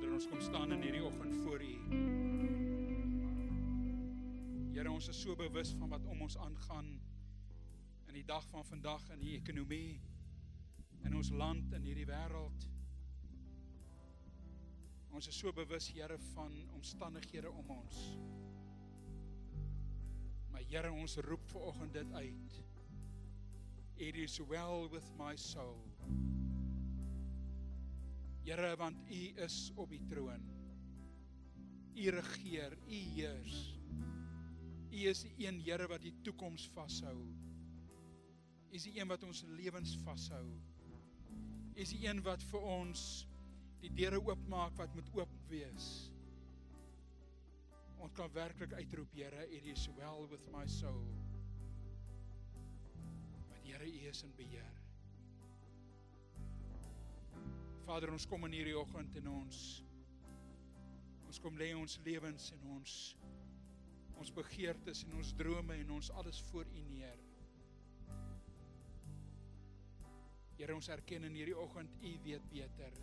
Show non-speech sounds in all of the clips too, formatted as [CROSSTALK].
Vader, ons kom staan in hierdie oggend voor U. Here, ons is so bewus van wat om ons aangaan in die dag van vandag in die ekonomie in ons land en hierdie wêreld. Ons is so bewus, Here, van omstandighede om ons. Maar Here, ons roep ver oggend dit uit. It is well with my soul. Here, want U is op die troon. U regeer, U heers. U is die een Here wat die toekoms vashou. U is die een wat ons lewens vashou. U is die een wat vir ons die deure oopmaak wat moet oop wees. Ons kan werklik uitroep, Here, it is well with my soul. Want Here, U is in beheer. Vader, ons kom in hierdie oggend en ons ons kom lê ons lewens en ons ons begeertes en ons drome en ons alles voor U neer. Here, ons erken in hierdie oggend U weet beter.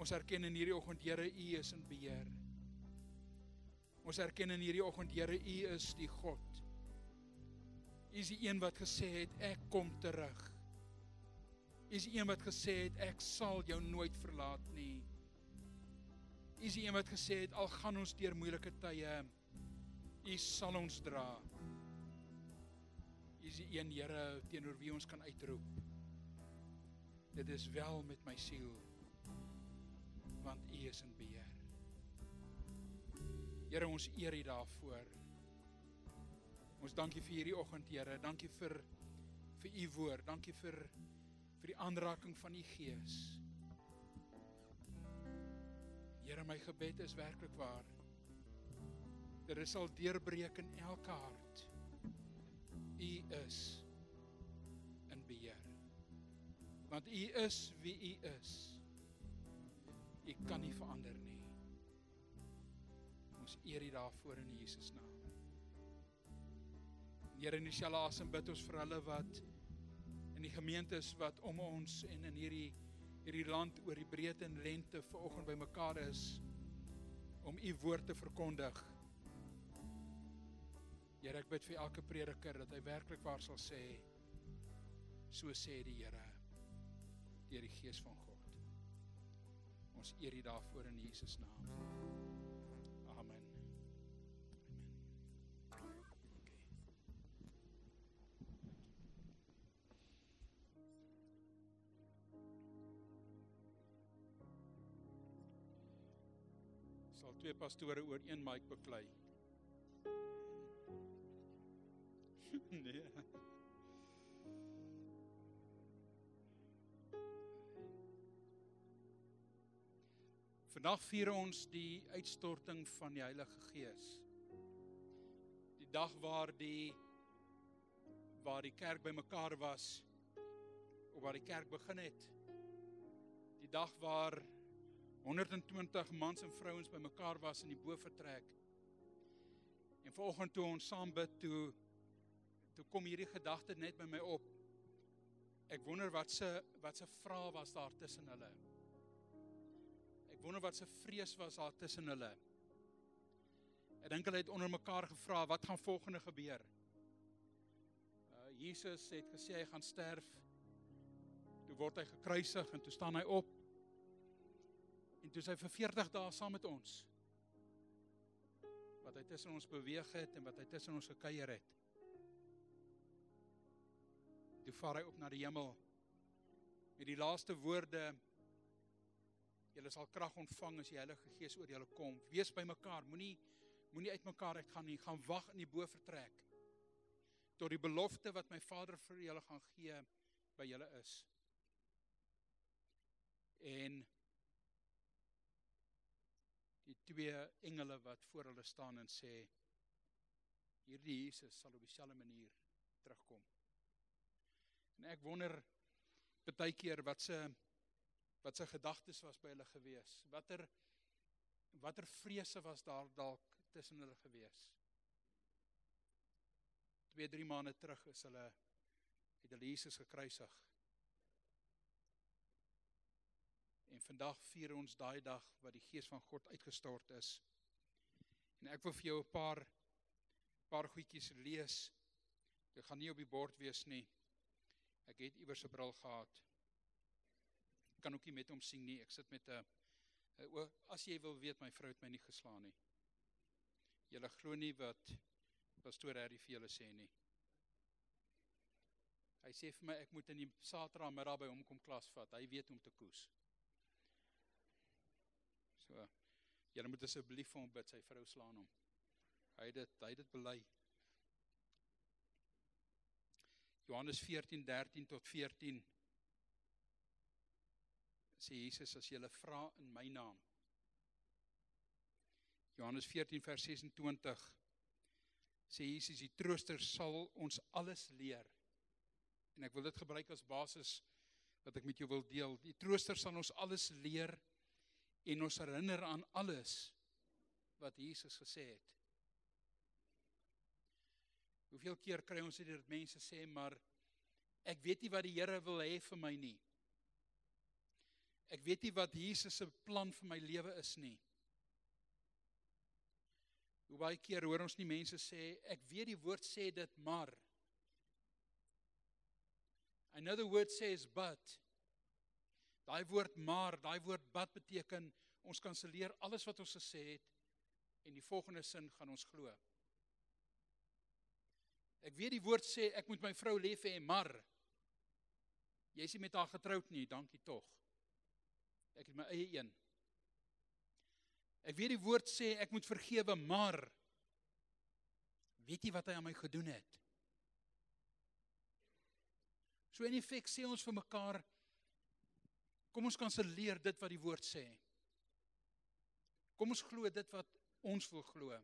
Ons erken in hierdie oggend Here, U is in beheer. Ons erken in hierdie oggend Here, U is die God. U is die een wat gesê het ek kom terug. U is die een wat gesê het ek sal jou nooit verlaat nie. U is die een wat gesê het al gaan ons deur moeilike tye, U sal ons dra. U is die een Here teenoor wie ons kan uitroep. Dit is wel met my siel want U is in beheer. Here ons eer U daarvoor. Ons dankie vir hierdie oggend Here. Dankie vir vir U woord. Dankie vir vir die aanraking van U Gees. Here my gebed is werklik waar. Dit sal deurbreek in elke hart. U is in beheer. Want U is wie U is. U kan nie verander nie. Ons eer U daarvoor in Jesus naam. Here in dieselfde asem bid ons vir hulle wat in die gemeentes wat om ons en in hierdie hierdie land oor die breedte en lengte vanoggend bymekaar is om U woord te verkondig. Here, ek bid vir elke prediker dat hy werklik waar sal sê so sê die Here deur die gees van God. Ons eer U daarvoor in Jesus naam. Sal twee pastore oor een mic beklei. [LAUGHS] nee. Vandag vier ons die uitstorting van die Heilige Gees. Die dag waar die waar die kerk bymekaar was of waar die kerk begin het. Die dag waar 120 mans en vrouens bymekaar was in die bofortrek. En vanoggend toe ons saam bid toe toe kom hierdie gedagte net by my op. Ek wonder wat se wat se vrae was daar tussen hulle. Ek wonder wat se vrees was daar tussen hulle. Ek dink hulle het onder mekaar gevra wat gaan volgende gebeur. Uh Jesus het gesê hy gaan sterf. Toe word hy gekruisig en toe staan hy op. En toe sy vir 40 dae saam met ons. Wat hy tussen ons beweeg het en wat hy tussen ons gekuier het. Toe vaar hy op na die hemel met die laaste woorde Julle sal krag ontvang as die Heilige Gees oor julle kom. Wees by mekaar. Moenie moenie uitmekaar uitgaan nie. Gaan wag in die bovertrek tot die belofte wat my Vader vir julle gaan gee by julle is. En die twee engele wat voor hulle staan en sê hierdie Jesus sal op dieselfde manier terugkom. En ek wonder baie keer wat se wat sy gedagtes was by hulle gewees. Watter watter vrese was daar dalk tussen hulle gewees. 2 3 maande terug is hulle het hulle Jesus gekruisig. En vandag vier ons daai dag wat die Gees van God uitgestort is. En ek wil vir jou 'n paar paar goedjies lees. Dit gaan nie op die bord wees nie. Ek het iewers 'n bril gehad. Ek kan ook nie met hom sien nie. Ek sit met 'n as jy wil weet my vrou het my nie geslaan nie. Julle glo nie wat pastoor Harry vir julle sê nie. Hy sê vir my ek moet in die Saterdag middag by hom kom klas vat. Hy weet hoe om te koes. So julle moet asseblief vir hom bid, sy vrou slaan hom. Hy het dit hy het dit bely. Johannes 14:13 tot 14 sê Jesus as jy vra in my naam. Johannes 14 vers 26 sê Jesus die trooster sal ons alles leer. En ek wil dit gebruik as basis wat ek met jou wil deel. Die trooster sal ons alles leer en ons herinner aan alles wat Jesus gesê het. Hoeveel keer kry ons dit dat mense sê maar ek weet nie wat die Here wil hê vir my nie. Ek weet nie wat Jesus se plan vir my lewe is nie. Hoe baie keer hoor ons nie mense sê ek weet die woord sê dit maar Another word says but Daai woord maar, daai woord but beteken ons kanselleer alles wat ons gesê het en die volgende sin gaan ons glo. Ek weet die woord sê ek moet my vrou lief hê, maar jy is nie met haar getroud nie, dankie tog. Ek het my eie een. Ek weet die woord sê ek moet vergewe, maar weet jy wat hy aan my gedoen het? So in effek sê ons vir mekaar kom ons kanselleer dit wat die woord sê. Kom ons glo dit wat ons wil glo.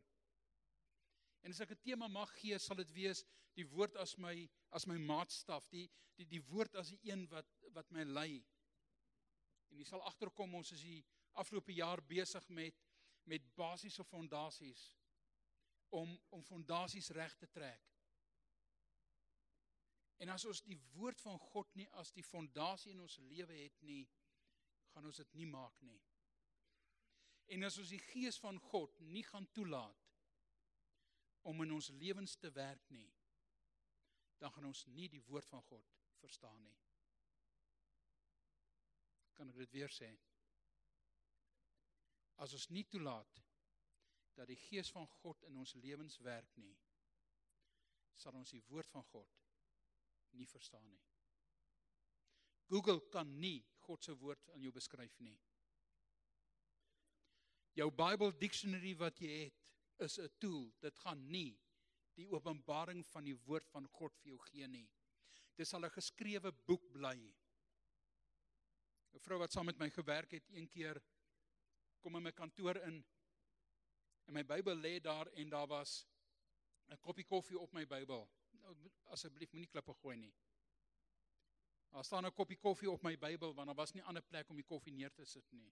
En as ek 'n tema mag gee, sal dit wees die woord as my as my maatstaf, die die die woord as die een wat wat my lei. En jy sal agterkom ons is die afgelope jaar besig met met basiese fondasies om om fondasies reg te trek. En as ons die woord van God nie as die fondasie in ons lewe het nie, gaan ons dit nie maak nie. En as ons die gees van God nie gaan toelaat om in ons lewens te werk nie, dan gaan ons nie die woord van God verstaan nie. Kan ek dit weer sê? As ons nie toelaat dat die gees van God in ons lewens werk nie, sal ons die woord van God nie verstaan nie. Google kan nie God se woord aan jou beskryf nie. Jou Bible dictionary wat jy het, is 'n tool. Dit gaan nie die openbaring van die woord van God vir jou gee nie. Dit sal 'n geskrewe boek bly. 'n Vrou wat saam met my gewerk het, een keer kom in my kantoor in en my Bybel lê daar en daar was 'n koppie koffie op my Bybel. Nou asseblief moenie klippe gooi nie. Daar staan 'n koppie koffie op my Bybel want daar was nie ander plek om die koffie neer te sit nie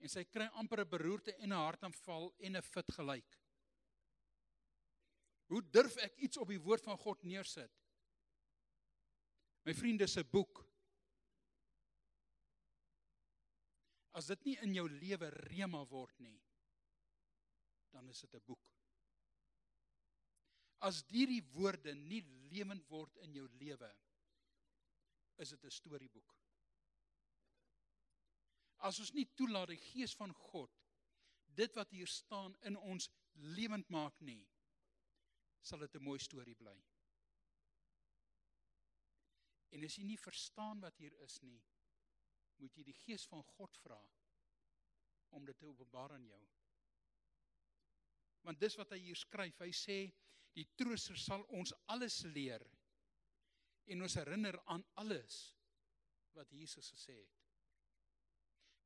en sy kry amper 'n beroerte en 'n hartaanval en 'n fit gelyk. Hoe durf ek iets op die woord van God neersit? My vriende se boek. As dit nie in jou lewe rema word nie, dan is dit 'n boek. As hierdie woorde nie lewend word in jou lewe, is dit 'n storieboek. As ons nie toelaat die gees van God dit wat hier staan in ons lewend maak nie, sal dit 'n mooi storie bly. En as jy nie verstaan wat hier is nie, moet jy die gees van God vra om dit te openbaar aan jou. Want dis wat hy hier skryf. Hy sê die trooster sal ons alles leer en ons herinner aan alles wat Jesus gesê het.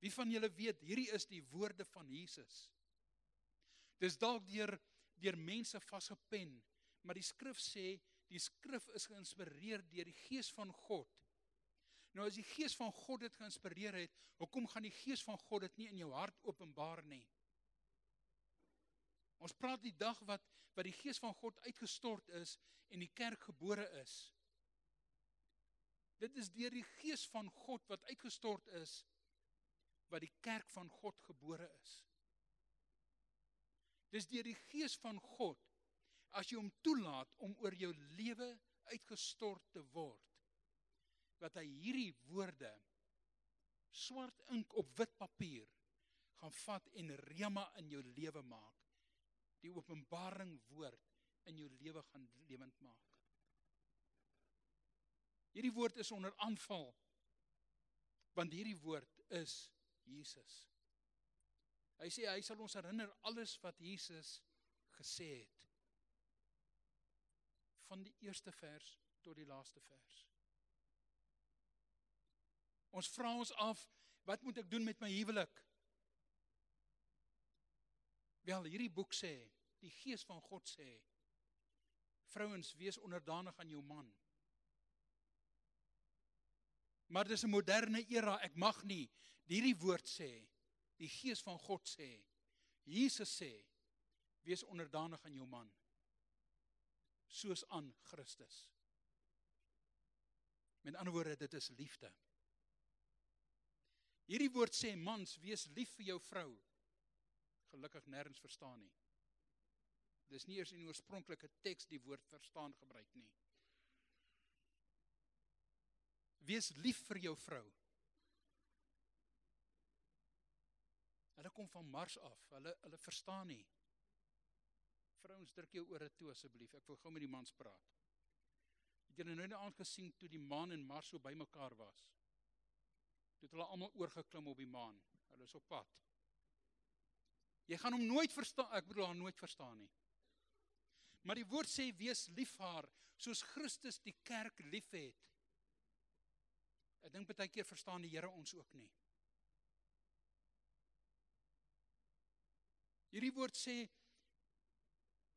Wie van julle weet hierdie is die woorde van Jesus? Dis dalk deur deur mense vasgepen, maar die skrif sê die skrif is geïnspireer deur die gees van God. Nou as die gees van God dit geïnspireer het, hoekom gaan die gees van God dit nie in jou hart openbaar nie? Ons praat die dag wat wat die gees van God uitgestort is en die kerk gebore is. Dit is deur die gees van God wat uitgestort is wat die kerk van God gebore is. Dis deur die gees van God as jy hom toelaat om oor jou lewe uitgestort te word wat hy hierdie woorde swart ink op wit papier gaan vat en rema in jou lewe maak. Die openbaring woord in jou lewe gaan lewend maak. Hierdie woord is onder aanval want hierdie woord is Jesus. Hy sê hy sal ons herinner alles wat Jesus gesê het. Van die eerste vers tot die laaste vers. Ons vra ons af, wat moet ek doen met my huwelik? Wel, hierdie boek sê, die gees van God sê, vrouens wees onderdanig aan jou man. Maar dis 'n moderne era, ek mag nie hierdie woord sê. Die gees van God sê, Jesus sê, wees onderdanig aan jou man soos aan Christus. Met ander woorde, dit is liefde. Hierdie woord sê mans, wees lief vir jou vrou. Gelukkig nêrens verstaan nie. Dis nie eers in die oorspronklike teks die woord verstaan gebruik nie. Wees lief vir jou vrou. Hulle kom van Mars af. Hulle hulle verstaan nie. Vrouens druk jou ore toe asseblief. Ek wil gou met die mans praat. Het julle nou net aangesien toe die maan en Mars so bymekaar was? het hulle almal oorgeklim op die maan. Hulle is op pad. Jy gaan hom nooit verstaan, ek bedoel hom nooit verstaan nie. Maar die woord sê wees lief haar soos Christus die kerk liefhet. Ek dink baie keer verstaan die Here ons ook nie. Hierdie woord sê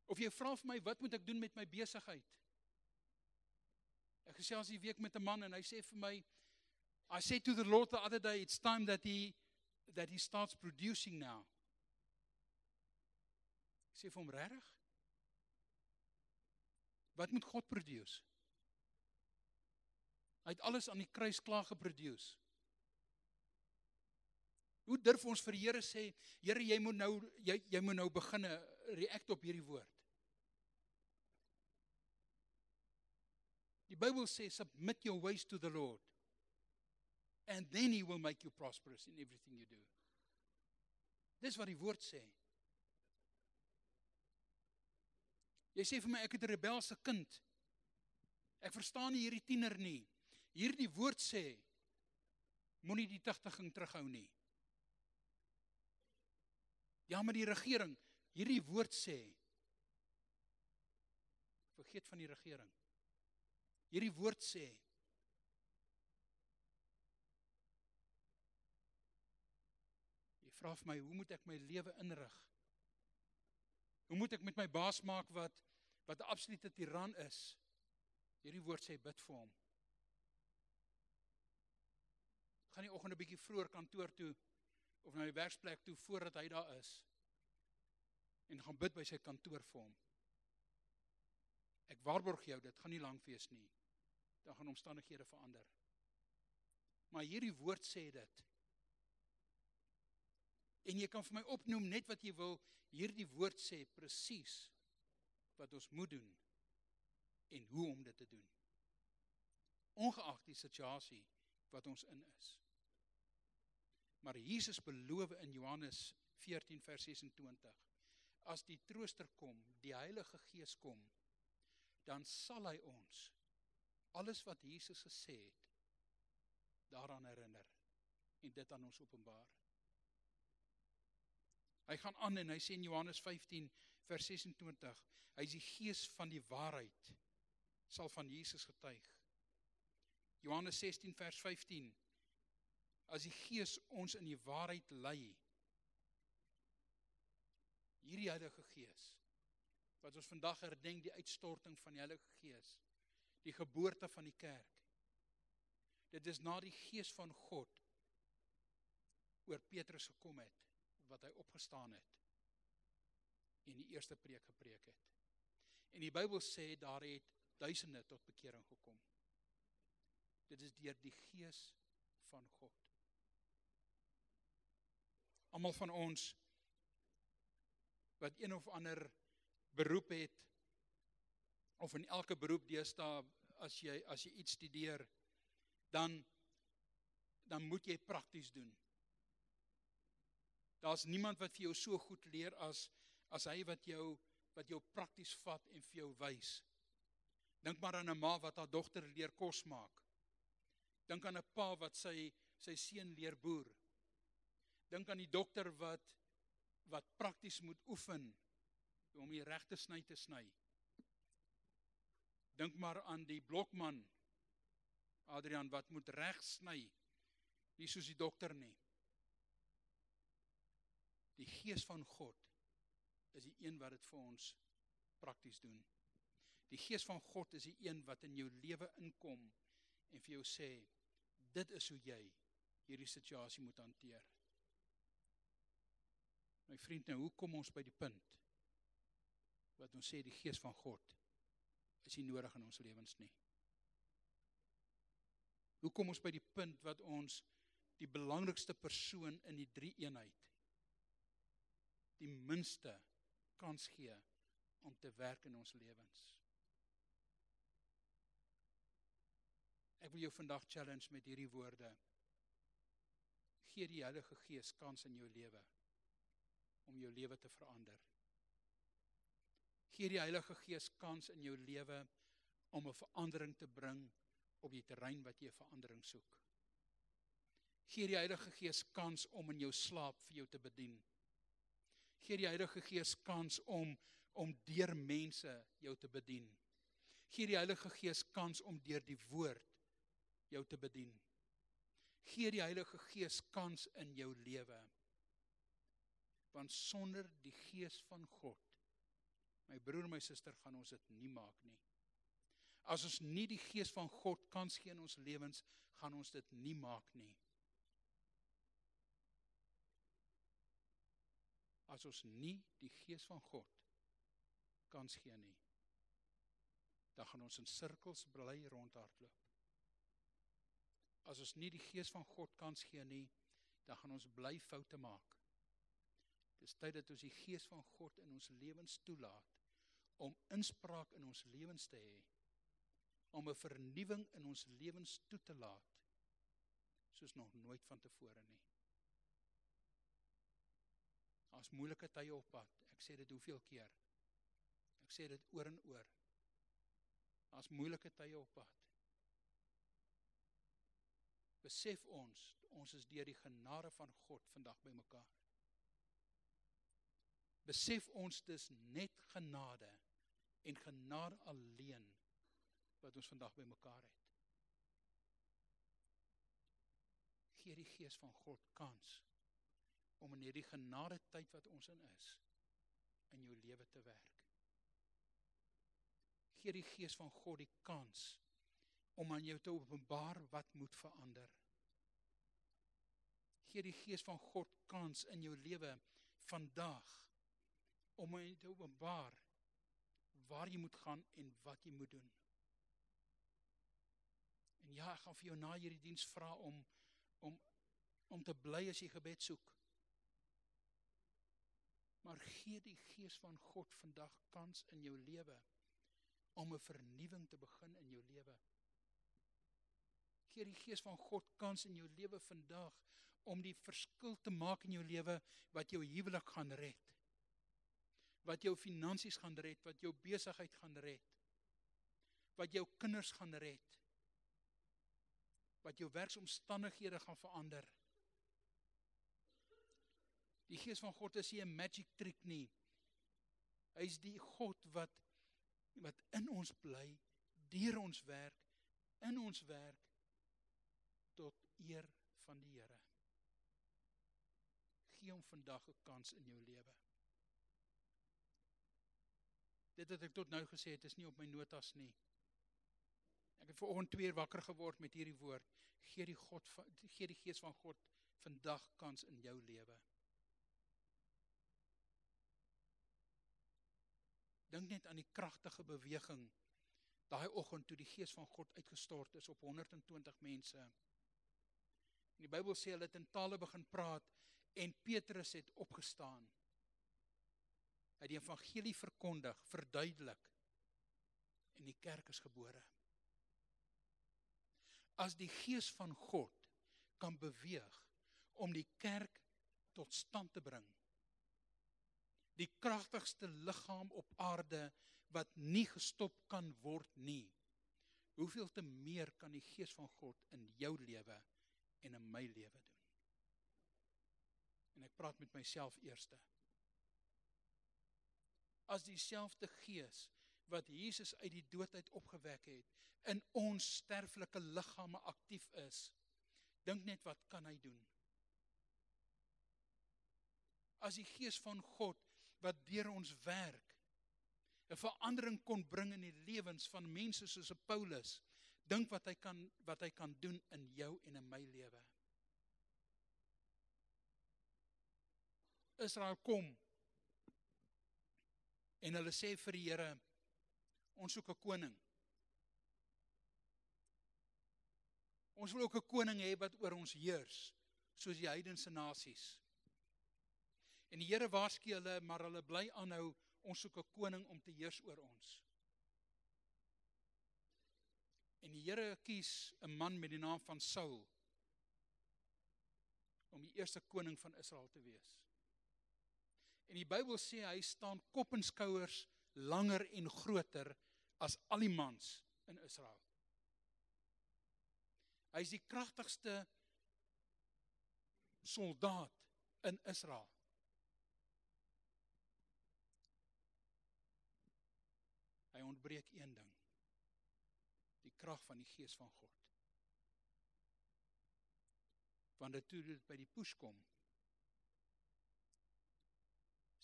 of jy vra vir my wat moet ek doen met my besigheid? Ek gesels die week met 'n man en hy sê vir my I said to the Lord the other day, it's time that he that he starts producing now. Ek sê vir hom regtig? Wat moet God produce? Hy het alles aan die kruis klaar geproduce. Hoe durf ons vir die Here sê, Here, jy moet nou jy jy moet nou begine react op hierdie woord. Die Bybel sê submit your ways to the Lord and then he will make you prosperous in everything you do. Dis wat die woord sê. Jy sê vir my ek het 'n rebelse kind. Ek verstaan nie hierdie tiener nie. Hierdie woord sê moenie die tigtiging terughou nie. Ja, maar die regering, hierdie woord sê vergeet van die regering. Hierdie woord sê vra vir my, hoe moet ek my lewe inrig? Hoe moet ek met my baas maak wat wat 'n absolute tiran is? Hierdie woord sê bid vir hom. Gaan die oggend 'n bietjie vroeër kantoor toe of na die werksplek toe voordat hy daar is en gaan bid by sy kantoor vir hom. Ek waarborg jou, dit gaan nie lank wees nie. Dan gaan omstandighede verander. Maar hierdie woord sê dit en jy kan vir my opnoem net wat jy wil hierdie woord sê presies wat ons moet doen en hoe om dit te doen ongeag die situasie wat ons in is maar Jesus beloof in Johannes 14 vers 26 as die trooster kom die Heilige Gees kom dan sal hy ons alles wat Jesus gesê het daaraan herinner en dit aan ons openbaar Hy gaan aan en hy sê in Johannes 15 vers 26, hy is die gees van die waarheid sal van Jesus getuig. Johannes 16 vers 15 as die gees ons in die waarheid lei. Hierdie Heilige Gees wat ons vandag herdenk die uitstorting van die Heilige Gees, die geboorte van die kerk. Dit is na die Gees van God oor Petrus gekom het wat hy opgestaan het en die eerste preek gepreek het. En die Bybel sê daar het duisende tot bekering gekom. Dit is deur die gees van God. Almal van ons wat een of ander beroep het of in elke beroep deesdae as jy as jy iets studeer dan dan moet jy prakties doen. Daar's niemand wat vir jou so goed leer as as hy wat jou wat jou prakties vat en vir jou wys. Dink maar aan 'n ma wat haar dogter leer kos maak. Dink aan 'n pa wat sy sy seun leer boer. Dink aan die dokter wat wat prakties moet oefen om die regte sny te sny. Dink maar aan die blokman Adrian wat moet reg sny. Nie soos die dokter nie. Die gees van God is die een wat dit vir ons prakties doen. Die gees van God is die een wat in jou lewe inkom en vir jou sê dit is hoe jy hierdie situasie moet hanteer. My vriend, nou hoe kom ons by die punt wat ons sê die gees van God is nie nodig in ons lewens nie? Hoe kom ons by die punt wat ons die belangrikste persoon in die drie eenheid die minste kans gee om te werk in ons lewens. Ek wil jou vandag challenge met hierdie woorde. Gee die Heilige Gees kans in jou lewe om jou lewe te verander. Gee die Heilige Gees kans in jou lewe om 'n verandering te bring op die terrein wat jy verandering soek. Gee die Heilige Gees kans om in jou slaap vir jou te bedien gee die Heilige Gees kans om om deur mense jou te bedien. Gee die Heilige Gees kans om deur die woord jou te bedien. Gee die Heilige Gees kans in jou lewe. Want sonder die Gees van God, my broer my suster, gaan ons dit nie maak nie. As ons nie die Gees van God kans gee in ons lewens, gaan ons dit nie maak nie. as ons nie die gees van God kans gee nie dan gaan ons in sirkels bly rondhardloop as ons nie die gees van God kans gee nie dan gaan ons bly foute maak dis tyd dat ons die gees van God in ons lewens toelaat om inspraak in ons lewens te hê om 'n vernuwing in ons lewens toe te laat soos nog nooit vantevore nie Daar's moeilike tye op pad. Ek sê dit hoeveel keer. Ek sê dit oor en oor. Daar's moeilike tye op pad. Besef ons, ons is deur die genade van God vandag bymekaar. Besef ons dis net genade en genade alleen wat ons vandag bymekaar het. Gee die gees van God kans om in hierdie genade tyd wat ons in is in jou lewe te werk. Gee die gees van God die kans om aan jou te openbaar wat moet verander. Gee die gees van God kans in jou lewe vandag om jou te openbaar waar jy moet gaan en wat jy moet doen. En ja, ek gaan vir jou na hierdie diens vra om om om te bly as jy gebed soek maar gee die gees van God vandag kans in jou lewe om 'n vernuwing te begin in jou lewe. Gee die gees van God kans in jou lewe vandag om die verskil te maak in jou lewe wat jou huwelik gaan red. Wat jou finansies gaan red, wat jou besigheid gaan red. Wat jou kinders gaan red. Wat jou werksomstandighede gaan verander. Die gees van God is nie 'n magic trick nie. Hy's die God wat wat in ons bly, deur ons werk, in ons werk tot eer van die Here. Gee hom vandag 'n kans in jou lewe. Dit wat ek tot nou gesê het, is nie op my notas nie. Ek het vanoggend twee wakker geword met hierdie woord. Gee die God gee die gees van God vandag kans in jou lewe. Dink net aan die kragtige beweging daai oggend toe die gees van God uitgestort is op 120 mense. En die Bybel sê hulle het in tale begin praat en Petrus het opgestaan. Hy het die evangelie verkondig, verduidelik en die kerk is gebore. As die gees van God kan beweeg om die kerk tot stand te bring. Die kragtigste liggaam op aarde wat nie gestop kan word nie. Hoeveel te meer kan die gees van God in jou lewe en in my lewe doen? En ek praat met myself eerste. As dieselfde gees wat Jesus uit die dood uit opgewek het in ons sterflike liggame aktief is, dink net wat kan hy doen? As die gees van God wat deur ons werk 'n verandering kon bring in die lewens van mense soos Paulus, dink wat hy kan wat hy kan doen in jou en in my lewe. Israel kom en hulle sê vir die Here ons soek 'n koning. Ons wil ook 'n koning hê wat oor ons heers soos die heidense nasies. En die Here waarsku hulle, maar hulle bly aanhou ons soek 'n koning om te heers oor ons. En die Here kies 'n man met die naam van Saul om die eerste koning van Israel te wees. En die Bybel sê hy staan kop en skouers langer en groter as al die mans in Israel. Hy is die kragtigste soldaat in Israel. Hy ontbreek een ding. Die krag van die gees van God. Want dit toe dit by die push kom,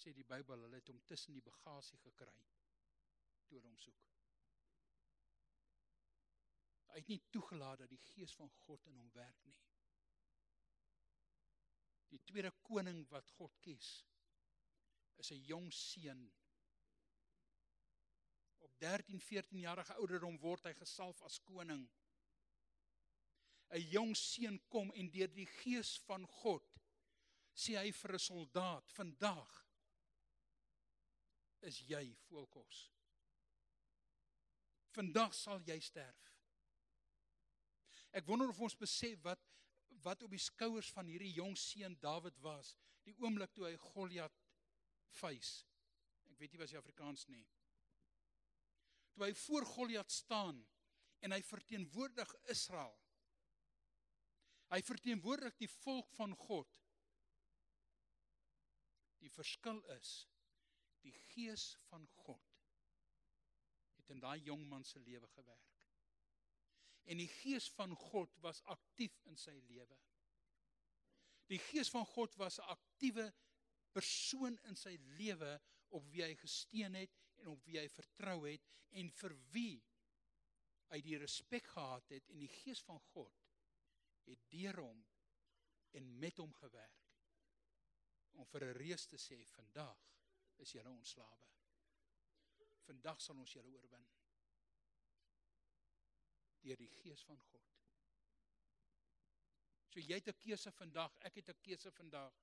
sê die Bybel hulle het hom tussen die bagasie gekry toe hulle hom soek. Hy het nie toegelaat dat die gees van God in hom werk nie. Die tweede koning wat God kies is 'n jong seun. Op 13, 14 jarige ouderdom word hy gesalf as koning. 'n Jong seun kom en deur die gees van God sê hy vir 'n soldaat: "Vandag is jy voelkos. Vandag sal jy sterf." Ek wonder of ons besef wat wat op die skouers van hierdie jong seun Dawid was, die oomblik toe hy Goliat face. Ek weet nie wat se Afrikaans nie. Toe hy voor Goliat staan en hy verteenwoordig Israel. Hy verteenwoordig die volk van God. Die verskil is die gees van God het in daai jong man se lewe gewerk en die gees van God was aktief in sy lewe. Die gees van God was 'n aktiewe persoon in sy lewe op wie hy gesteun het en op wie hy vertrou het en vir wie hy die respek gehad het en die gees van God het deur hom en met hom gewerk om vir 'n reus te sê vandag is julle ontslawe. Vandag sal ons julle oorwin deur die gees van God. So jy het 'n keuse vandag, ek het 'n keuse vandag.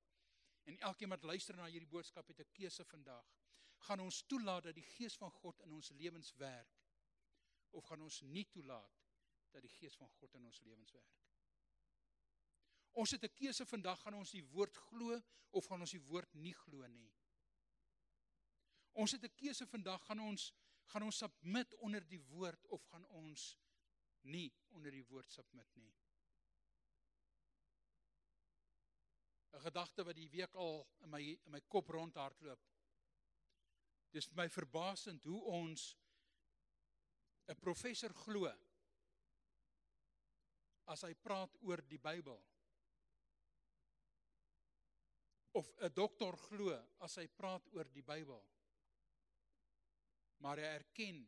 En elkeen wat luister na hierdie boodskap het 'n keuse vandag. Gaan ons toelaat dat die gees van God in ons lewens werk of gaan ons nie toelaat dat die gees van God in ons lewens werk? Ons het 'n keuse vandag, gaan ons die woord glo of gaan ons die woord nie glo nie? Ons het 'n keuse vandag, gaan ons gaan ons submit onder die woord of gaan ons nie onder die woord submit nie. 'n Gedagte wat die week al in my in my kop rondhardloop. Dis vir my verbasend hoe ons 'n professor glo as hy praat oor die Bybel. Of 'n dokter glo as hy praat oor die Bybel. Maar hy erken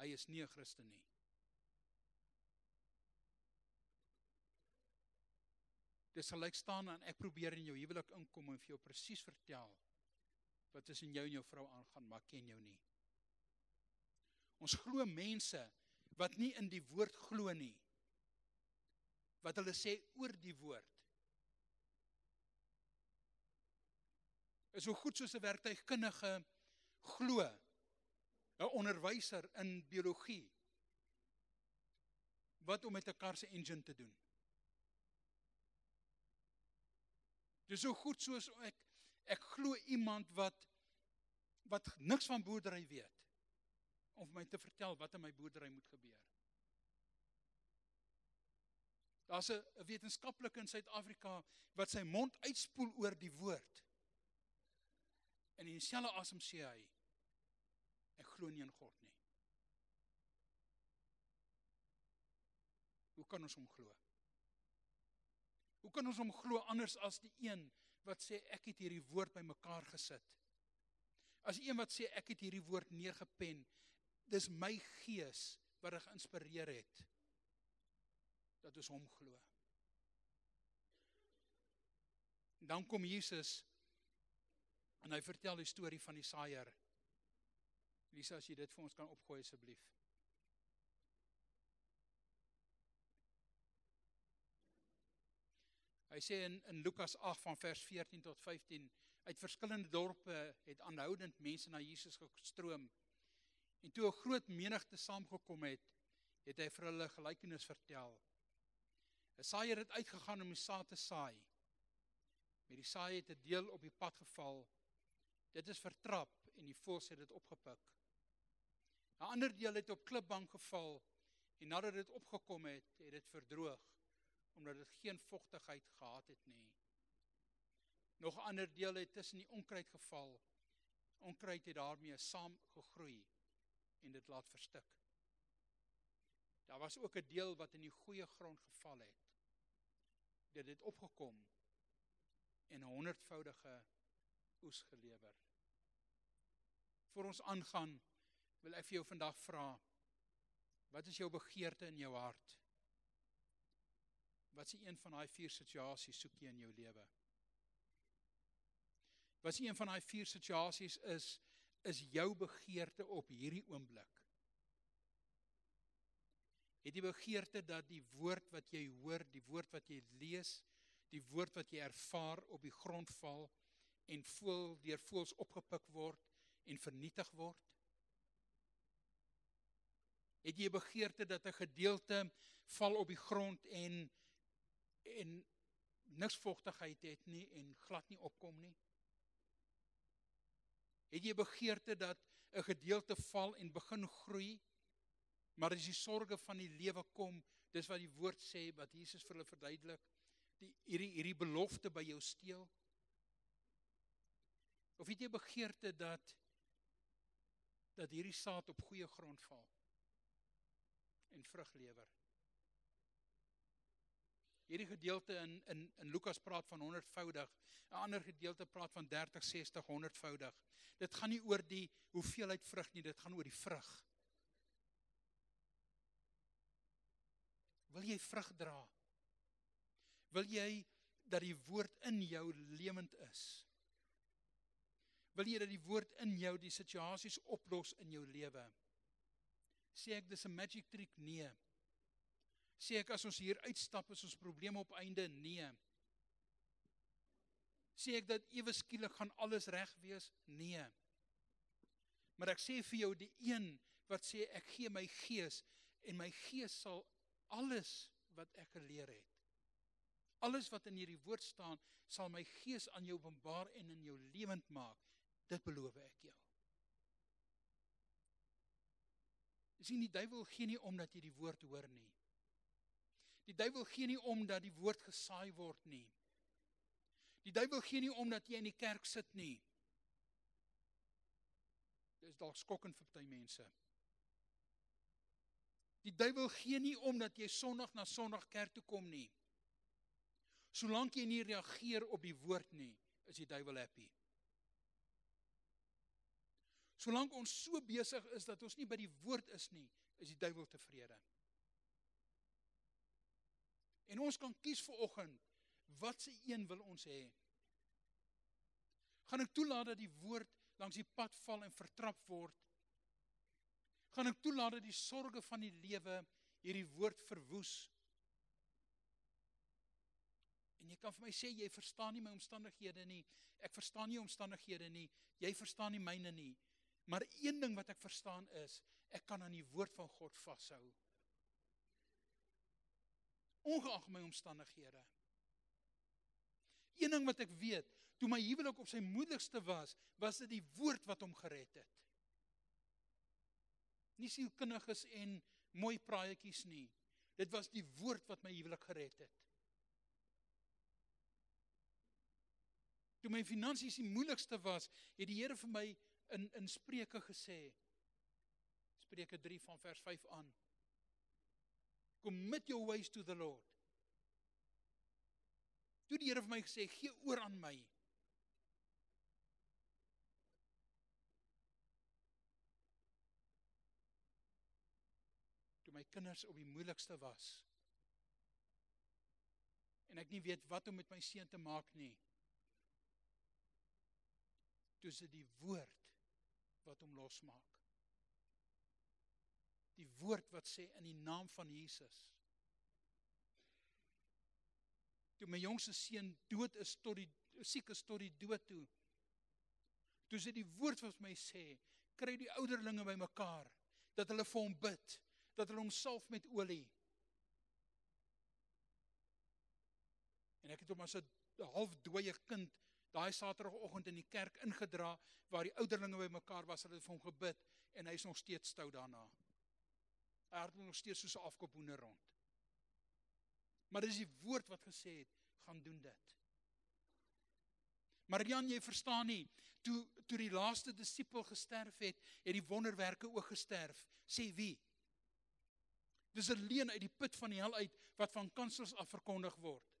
hy is nie 'n Christen nie. Dis gelyk staan aan ek probeer in jou huwelik inkom en vir jou presies vertel wat tussen jou en jou vrou aangaan, maar ken jou nie. Ons glo mense wat nie in die woord glo nie. Wat hulle sê oor die woord. Is so goed soos 'n werktuigkundige glo 'n onderwyser in biologie wat om met 'n kar se engine te doen. Dis so goed soos ek ek glo iemand wat wat niks van boerdery weet om vir my te vertel wat in my boerdery moet gebeur. Daar's 'n wetenskaplike in Suid-Afrika wat sy mond uitspoel oor die woord. En in dieselfde asem sê hy ek glo nie in God nie. Hoe kan ons hom glo? Hoe kan ons hom glo anders as die een wat sê ek het hierdie woord bymekaar gesit? As een wat sê ek het hierdie woord neergepen, dis my gees wat dit geïnspireer het dat ons hom glo. Dan kom Jesus en hy vertel die storie van die saaier. Lisa, as jy dit vir ons kan opgooi asseblief. Hy sê in in Lukas 8 van vers 14 tot 15 uit verskillende dorpe het aanhoudend mense na Jesus gestroom. En toe 'n groot menigte saamgekom het, het hy vir hulle gelykenis vertel. 'n Saaier het uitgegaan om die saad te saai. Met die saai het 'n deel op die pad geval. Dit is vertrap en die voëls het dit opgepik. 'n Ander deel het op klipbank geval en nadat dit opgekom het, het dit verdroog omdat dit geen vogtigheid gehad het nie. Nog 'n ander deel het tussen die onkruid geval. Onkruid het daarmee saam gegroei en dit laat verstik. Daar was ook 'n deel wat in die goeie grond geval het. Dit het opgekom en 'n honderdvoudige oes gelewer. Vir ons aangaan wil ek vir jou vandag vra wat is jou begeerte in jou hart? Wat is een van daai vier situasies soek jy in jou lewe? Wat is een van daai vier situasies is is jou begeerte op hierdie oomblik? Het jy begeerte dat die woord wat jy hoor, die woord wat jy lees, die woord wat jy ervaar op die grond val en voel deur voels opgepik word en vernietig word? Het jy begeerte dat 'n gedeelte val op die grond en en niks vogtigheid het nie en glad nie opkom nie? Het jy begeerte dat 'n gedeelte val en begin groei? Maar as die sorges van die lewe kom, dis wat die woord sê wat Jesus vir hulle verduidelik, die hierdie hierdie belofte by jou steel. Of het jy begeerte dat dat hierdie saad op goeie grond val en vrug lewer? Hierdie gedeelte in in in Lukas praat van 100voudig. 'n Ander gedeelte praat van 30, 60, 100voudig. Dit gaan nie oor die hoeveelheid vrug nie, dit gaan oor die vrug. Wil jy vrug dra? Wil jy dat die woord in jou lewend is? Wil jy dat die woord in jou die situasies oplos in jou lewe? Sê ek dis 'n magic trick? Nee sê ek as ons hier uitstap is ons probleme op einde nee. Sê ek dat ewe skielik gaan alles reg wees? Nee. Maar ek sê vir jou die een wat sê ek gee my gees en my gees sal alles wat ek geleer het. Alles wat in hierdie woord staan, sal my gees aan jou openbaar en in jou lewend maak. Dit beloof ek jou. Sien die duiwel gee nie omdat jy die woord hoor nie. Die duiwel gee nie om dat die woord gesaai word nie. Die duiwel gee nie om dat jy in die kerk sit nie. Dis dalk skokkend vir party mense. Die duiwel gee nie om dat jy Sondag na Sondag kerk toe kom nie. Solank jy nie reageer op die woord nie, is die duiwel happy. Solank ons so besig is dat ons nie by die woord is nie, is die duiwel tevrede. En ons kan kies vir oggend watse een wil ons hê? Gaan ek toelaat dat die woord langs die pad val en vertrap word? Gaan ek toelaat dat die sorges van die lewe hierdie woord verwoes? En jy kan vir my sê jy verstaan nie my omstandighede nie. Ek verstaan nie omstandighede nie. Jy verstaan nie myne nie. Maar een ding wat ek verstaan is, ek kan aan die woord van God vashou. Ongeag my omstandighede. Een ding wat ek weet, toe my huwelik op sy moedigste was, was dit die woord wat hom gered het. Nie sielkundiges en mooi praatjies nie. Dit was die woord wat my huwelik gered het. Toe my finansies die moeilikste was, het die Here vir my in in Spreuke gesê. Spreuke 3 van vers 5 aan. Commit your ways to the Lord. Toe die Here vir my gesê, gee oor aan my. Toe my kinders op die moeilikste was en ek nie weet wat om met my seun te maak nie. Toe is dit die woord wat hom losmaak. Die woord wat sê in die naam van Jesus toe my jongste seun dood is tot die siek is tot die dood toe. Toe sê die woord wat my sê, kry die ouderlinge bymekaar dat hulle vir hom bid, dat hulle hom salf met olie. En ek het hom as 'n halfdooie kind daai Saterdagoggend in die kerk ingedra waar die ouderlinge bymekaar was, hulle het vir hom gebid en hy is nog steeds stout daarna. Hy hardloop nog steeds soos 'n afkophoender rond. Maar dis die woord wat gesê het, gaan doen dit. Maar Jan, jy verstaan nie, toe toe die laaste disipel gesterf het, het die wonderwerke ook gesterf. Sê wie? Dis 'n leuen uit die put van die hel uit wat van kansels af verkondig word.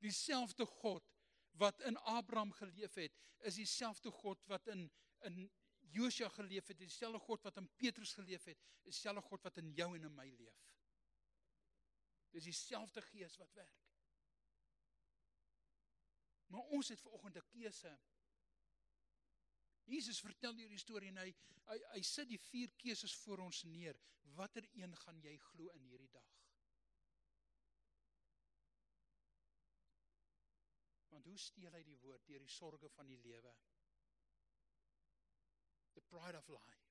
Dieselfde God wat in Abraham geleef het, is dieselfde God wat in in Josua geleef het, dieselfde God wat in Petrus geleef het, is dieselfde God wat in jou en in my leef. Dis dieselfde gees wat werk. Maar ons het vanoggend 'n keuse. Jesus vertel hierdie storie en hy, hy hy sit die vier keuses voor ons neer. Watter een gaan jy glo in hierdie dag? Hoe steel hy die woord deur die sorges van die lewe? The pride of life.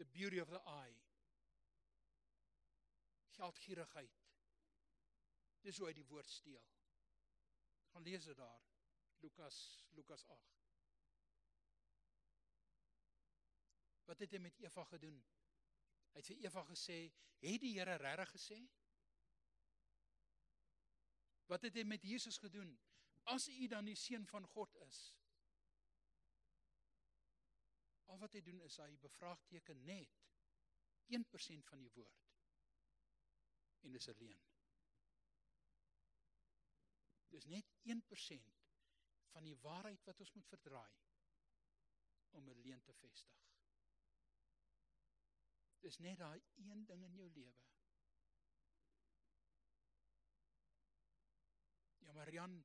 The beauty of the eye geldgierigheid. Dis hoe hy die woord steel. Gaan lees dit daar. Lukas Lukas 8. Wat het hy met Eva gedoen? Hy het vir Eva gesê, "Het die Here regtig gesê?" Wat het hy met Jesus gedoen? As u dan die seun van God is. Al wat hy doen is hy bevraagteken net 1% van die woord en dis 'n leuen. Dis net 1% van die waarheid wat ons moet verdraai om 'n leuen te vestig. Dis net daai een ding in jou lewe. Marian,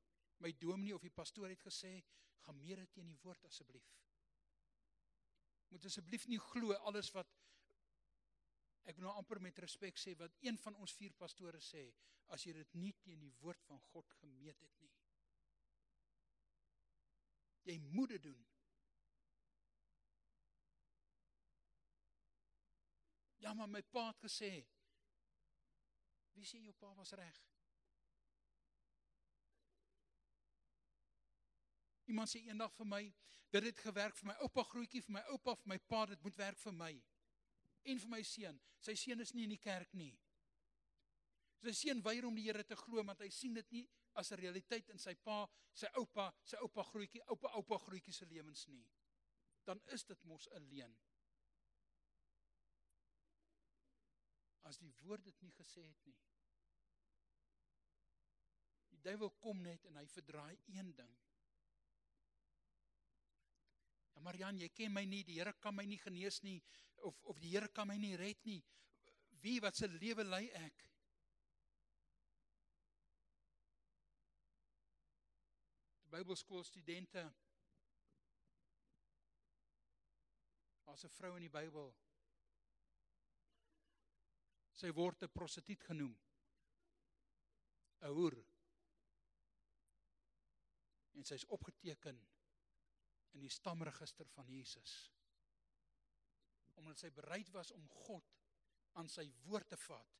my dominee of die pastoor het gesê, gaan meer teen die woord asseblief. Moet asseblief nie glo alles wat ek wil nou amper met respek sê wat een van ons vier pastore sê, as jy dit nie teen die woord van God gemeet het nie. Jy moet dit doen. Ja, maar my pa het gesê, wie sê jou pa was reg? Iemand sê eendag vir my, dit het gewerk vir my oupa grootjie, vir my oupa, vir my pa, dit moet werk vir my en vir my seun. Sy seun is nie in die kerk nie. Sy seun weier om die Here te glo want hy sien dit nie as 'n realiteit in sy pa, sy oupa, sy oupa grootjie, oupa oupa grootjie se lewens nie. Dan is dit mos 'n leuen. As die woord dit nie gesê het nie. Die duiwel kom net en hy verdraai een ding. Ja Marian, jy ken my nie, die Here kan my nie genees nie of of die Here kan my nie red nie. Wie wat se lewe lei ek? Die Bybelskool studente Daar's 'n vrou in die Bybel. Sy word 'n prostituut genoem. 'n Hoer. En sy's opgeteken in die stamregister van Jesus. Omdat sy bereid was om God aan sy woord te vat,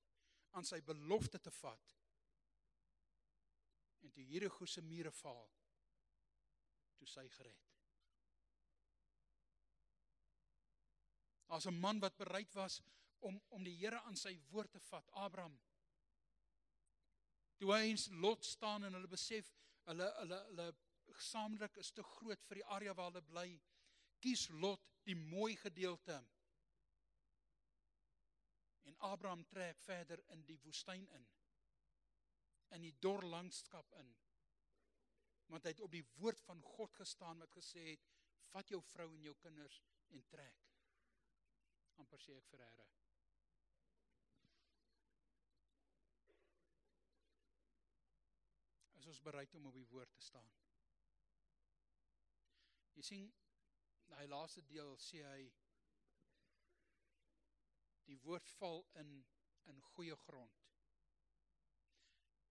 aan sy belofte te vat. En toe Jerigo se mure val, toe sy gered. As 'n man wat bereid was om om die Here aan sy woord te vat, Abraham. Toe hy eens Lot staan en hulle besef hulle hulle hulle gesamentlik is te groot vir die area waar hulle bly. Kies Lot die mooi gedeelte. En Abraham trek verder in die woestyn in. In die dor landskap in. Want hy het op die woord van God gestaan wat gesê het: "Vat jou vrou en jou kinders en trek." amper sê ek vir Here. Is ons bereid om op die woord te staan? Jy sien, daai laaste deel sê hy die woord val in in goeie grond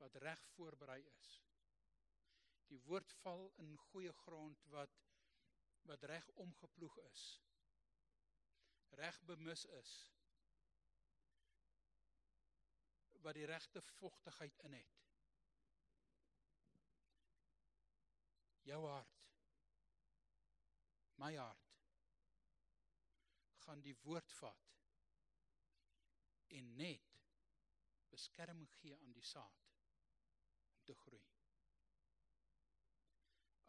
wat reg voorberei is. Die woord val in goeie grond wat wat reg omgeploeg is reg bemis is wat die regte vogtigheid in het jou hart my hart gaan die woord vat en net beskerming gee aan die saad om te groei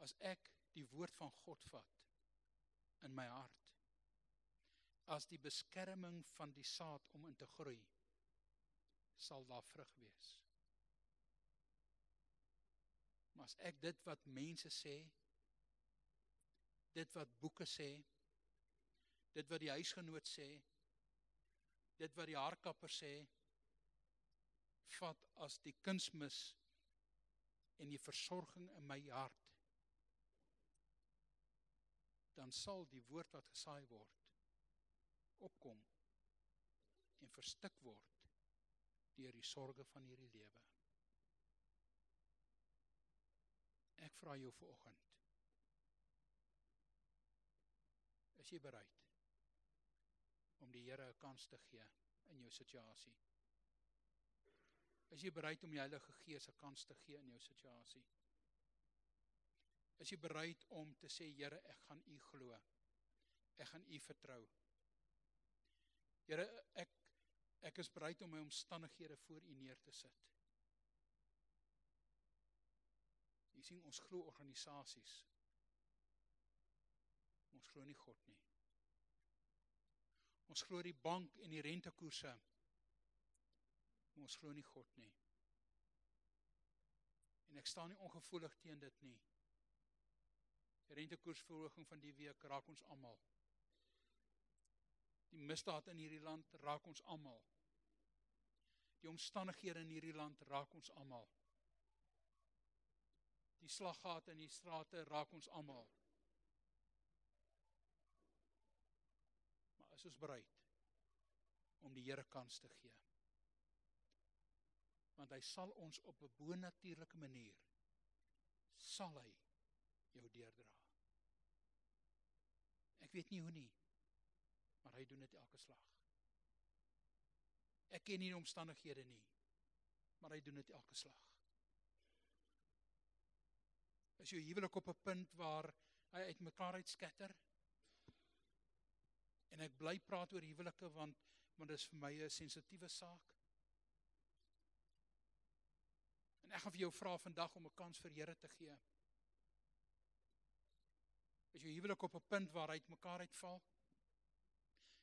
as ek die woord van God vat in my hart as die beskerming van die saad om in te groei sal daar vrug wees. Maar as ek dit wat mense sê, dit wat boeke sê, dit wat die huisgenoot sê, dit wat die haarkapper sê, vat as die kunsmis en die versorging in my hart, dan sal die woord wat gesaai word opkom en verstik word deur die sorges van hierdie lewe. Ek vra jou vanoggend. Is jy bereid om die Here 'n kans te gee in jou situasie? Is jy bereid om die Heilige Gees 'n kans te gee in jou situasie? Is jy bereid om te sê Here, ek gaan U glo. Ek gaan U vertrou. Here, ek ek is bereid om my omstandighede voor U neer te sit. Jy sien ons glo organisasies. Ons glo nie God nie. Ons glo die bank en die rentekoerse. Ons glo nie God nie. En ek staan nie ongevoelig teen dit nie. Die rentekoersverhoging van die week raak ons almal. Die misdaad in hierdie land raak ons almal. Die omstandighede in hierdie land raak ons almal. Die slaggate in die strate raak ons almal. Is ons bereid om die Here kans te gee? Want hy sal ons op 'n bonatuurlike manier sal hy jou deurdra. Ek weet nie hoe nie maar hy doen dit elke slag. Ek ken nie die omstandighede nie, maar hy doen dit elke slag. As jou huwelik op 'n punt waar hy uitmekaar uitskatter en ek bly praat oor huwelike want want dit is vir my 'n sensitiewe saak. En ek gaan vir jou vra vandag om 'n kans vir Here te gee. As jou huwelik op 'n punt waar hy uitmekaar uitval,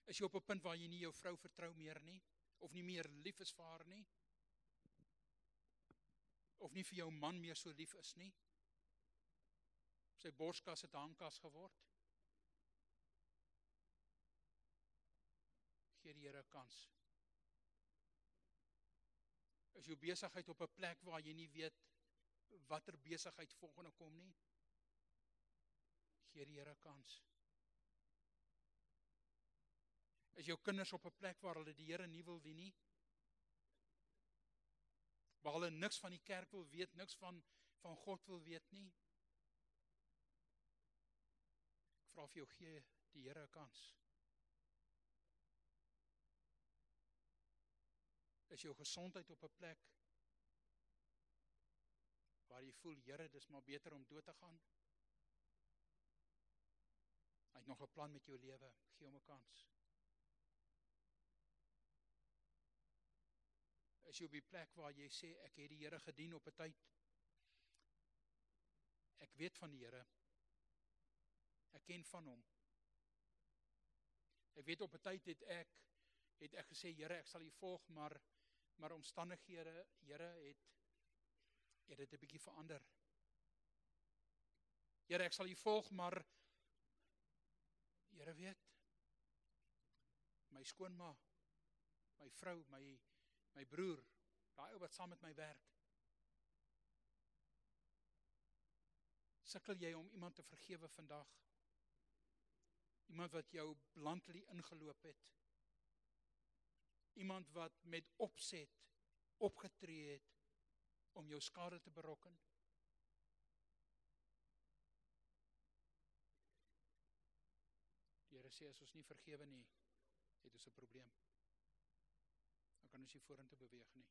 Is jy op 'n punt waar jy nie jou vrou vertrou meer nie of nie meer lief is vir haar nie? Of nie vir jou man meer so lief is nie? Sy borskas het hangkas geword. Gee die Here 'n kans. Is jou besigheid op 'n plek waar jy nie weet watter besigheid volgende kom nie? Gee die Here 'n kans. Is jou kinders op 'n plek waar hulle die Here nie wil dien nie? Waar hulle niks van die kerk wil weet, niks van van God wil weet nie? Ek vra vir jou gee die Here 'n kans. Is jou gesondheid op 'n plek waar jy voel Here, dis maar beter om dood te gaan? Hy het nog 'n plan met jou lewe, gee hom 'n kans. Is jy op die plek waar jy sê ek het die Here gedien op 'n tyd? Ek weet van die Here. Ek ken van hom. Ek weet op 'n tyd het ek het ek gesê Here, ek sal U volg, maar maar omstandighede, Here, het het dit 'n bietjie verander. Here, ek sal U volg, maar Here weet my skoonma, my vrou, my my broer, daai ou wat saam met my werk. Sukkel jy om iemand te vergewe vandag? Iemand wat jou bluntly ingeloop het? Iemand wat met opset opgetree het om jou skade te berokken? Die Here sê as ons nie vergewe nie, het ons 'n probleem. Dan kan ons nie vorentoe beweeg nie.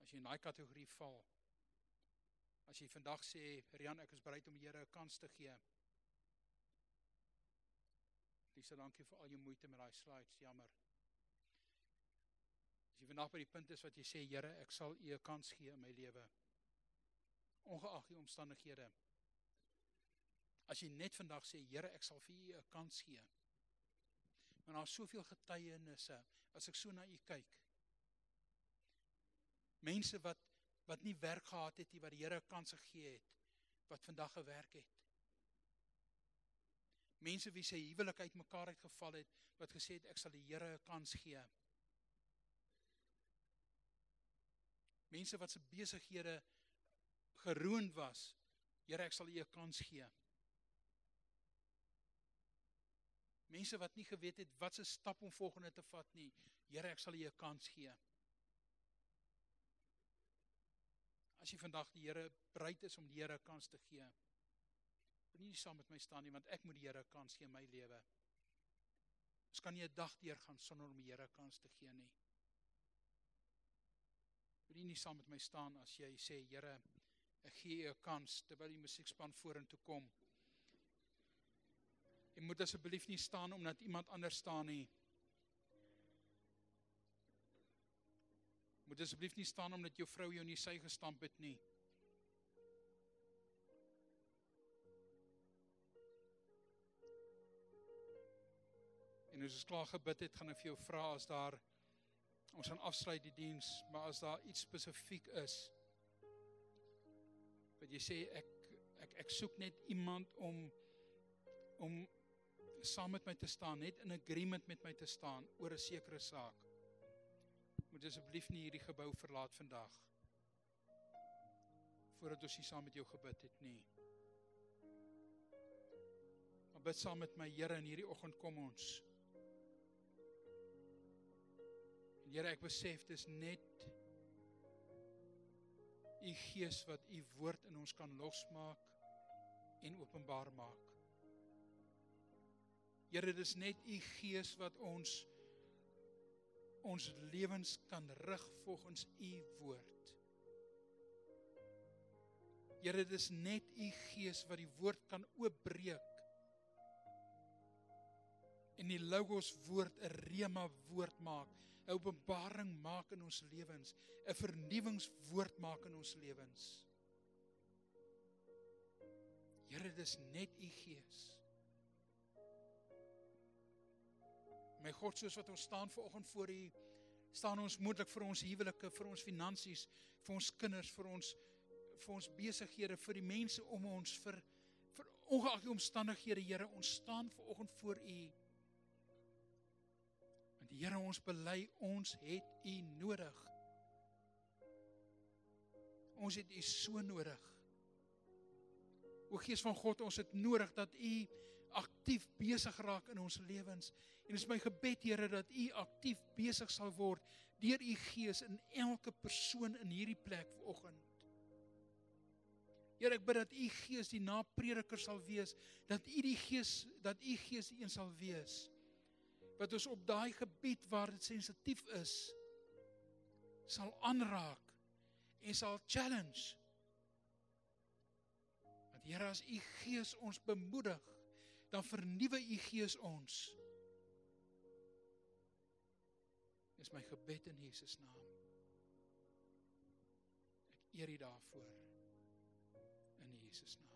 As jy in daai kategorie val, as jy vandag sê, Rian, ek is bereid om die Here 'n kans te gee. Lisa, dankie vir al jou moeite met daai slides, jammer. As jy vandag by die punt is wat jy sê Here, ek sal U 'n kans gee in my lewe. Ongeag die omstandighede. As jy net vandag sê Here, ek sal vir U 'n kans gee. Maar daar's soveel getuienisse as ek so na U kyk. Mense wat wat nie werk gehad het nie wat die Here 'n kans gegee het wat vandag gewerk het. Mense wie se huwelik uitmekaar uitgeval het wat gesê het ek sal die Here 'n kans gee. mense wat se besighede geroond was. Here, ek sal u 'n kans gee. Mense wat nie geweet het wat se stap om volgende te vat nie. Here, ek sal u 'n kans gee. As jy vandag die Here bereid is om die Here 'n kans te gee. Wil nie saam met my staan nie want ek moet die Here 'n kans gee in my lewe. Ons kan nie 'n dag deurgaan sonder om die Here 'n kans te gee nie. Wil jy nie saam met my staan as jy sê Here, ek gee U 'n kans terwyl die musiekspan vorentoe kom. Jy moet asseblief nie staan omdat iemand anders staan nie. Moet asseblief nie staan omdat jou vrou jou nie sy gestamp het nie. En as ons klaar gebid het, gaan ek vir jou vra as daar Ons gaan afsluit die diens, maar as daar iets spesifiek is wat jy sê ek ek ek soek net iemand om om saam met my te staan, net in agreement met my te staan oor 'n sekere saak. Moet asseblief nie hierdie gebou verlaat vandag voordat ons hier saam met jou gebid het nie. Maar bid saam met my Here in hierdie oggend kom ons. Here, ek besef dis net u gees wat u woord in ons kan losmaak en openbaar maak. Here, dis net u gees wat ons ons lewens kan rig volgens u woord. Here, dis net u gees wat die woord kan oopbreek en die logos woord 'n rema woord maak 'n openbaring maak in ons lewens, 'n vernuwingswoord maak in ons lewens. Here, dis net u Gees. My God, soos wat ons staan ver oggend voor u, staan ons moontlik vir ons huwelike, vir ons finansies, vir ons kinders, vir ons vir ons besighede, vir die mense om ons vir vir ongeag die omstandighede, Here, ons staan ver oggend voor u Here ons bely ons het u nodig. Ons het u so nodig. O Gees van God, ons het nodig dat u aktief besig raak in ons lewens. En is my gebed Here dat U aktief besig sal word deur U Gees in elke persoon in hierdie plek vanoggend. Here, ek bid dat U Gees die naprediker sal wees, dat U die Gees, dat U Gees die een sal wees wat ons op daai gebied waar dit sensitief is sal aanraak en sal challenge. Want Here, as U Gees ons bemoedig, dan vernuwe U Gees ons. Dis my gebed in Jesus naam. Ek eer U daarvoor in Jesus naam.